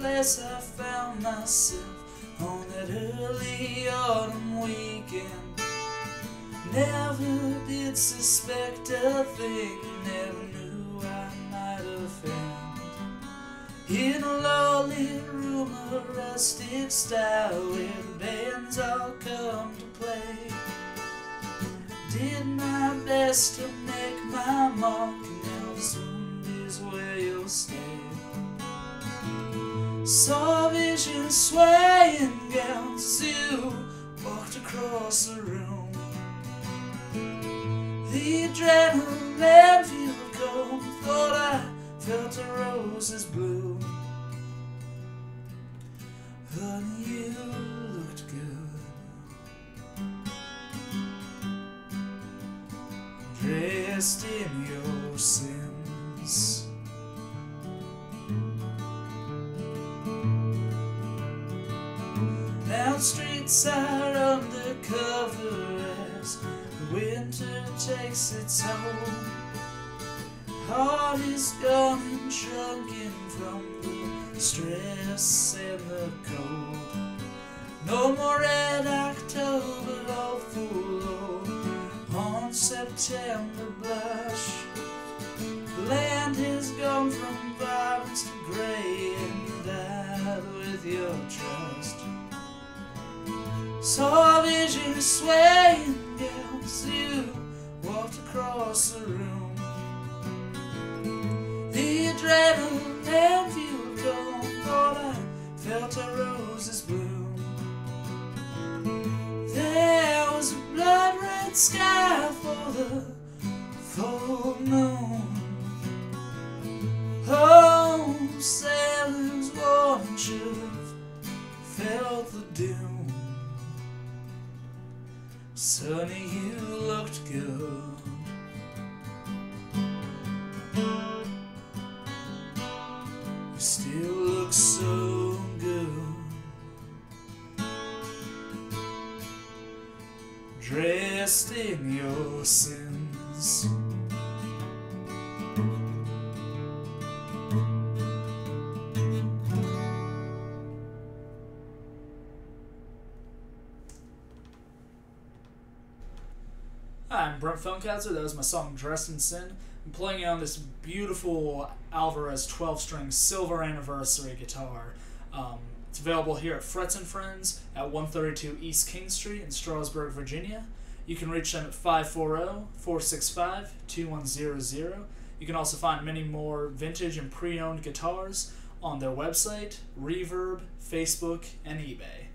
place I found myself on that early autumn weekend. Never did suspect a thing, never knew I might offend. In a lowly room, a rustic style where the bands all come to play. Did my best to make my mark, and now soon is where you'll stay. Saw vision swaying gowns as you walked across the room. The adrenaline feel cold, thought I felt the rose's bloom. Honey, you looked good, dressed in your sins. Now streets are undercover as the winter takes its toll. Heart is gone and shrunken from the stress and the cold. No more red October, full of on September blush. Land has gone from violence to gray and died with your trust. Saw vision swaying as you walked across the room. The adrenaline fueled cold, thought I felt a rose's bloom. There was a blood red sky for the full moon. Oh, sailors warning should have felt the doom. Sonny, you looked good. You still look so good. Dressed in your sins. Hi, I'm Brent Funkhouser. That was my song Dressed in Sin. I'm playing on this beautiful Alvarez 12 string silver anniversary guitar. Um, it's available here at Frets and Friends at 132 East King Street in Strasburg, Virginia. You can reach them at 540 465 2100. You can also find many more vintage and pre owned guitars on their website, Reverb, Facebook, and eBay.